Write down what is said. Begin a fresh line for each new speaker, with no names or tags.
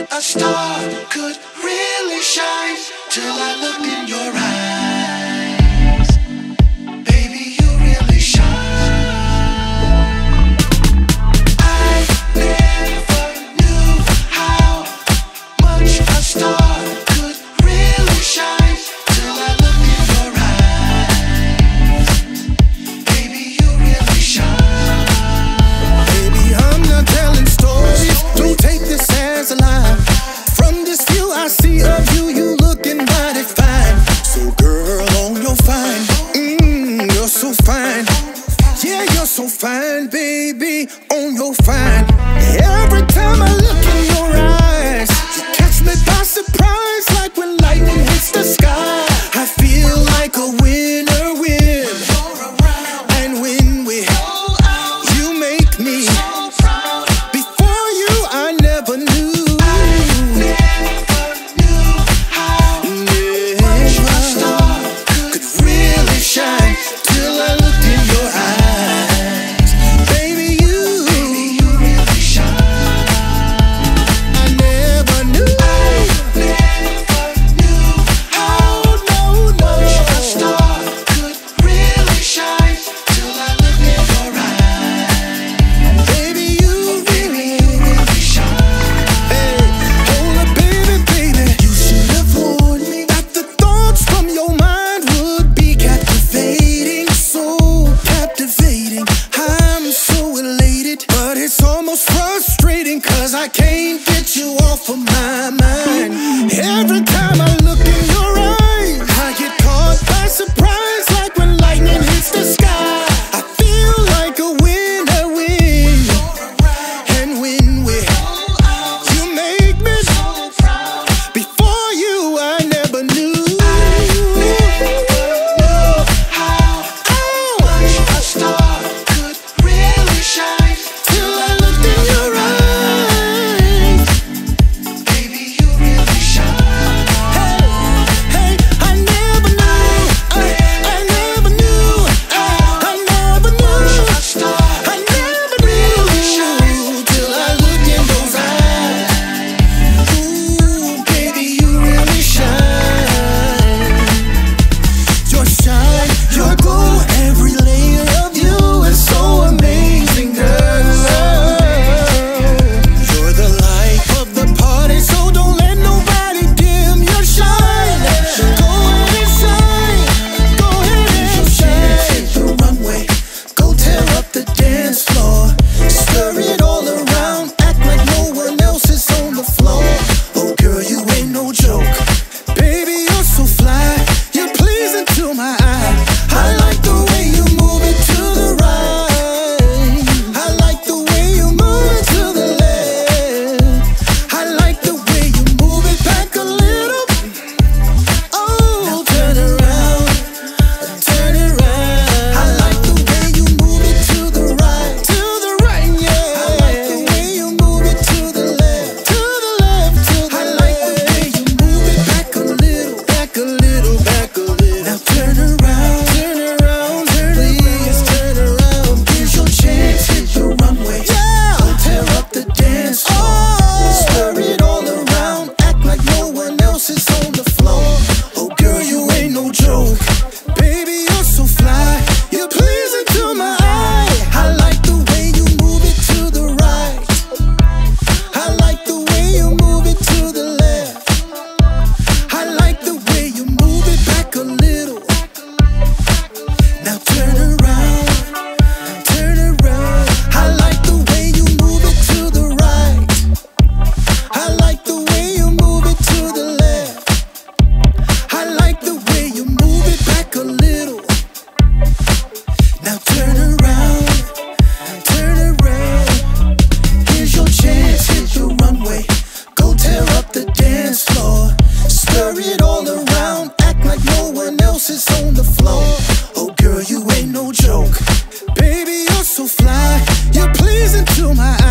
a star could really shine till I looked in your eyes.
to my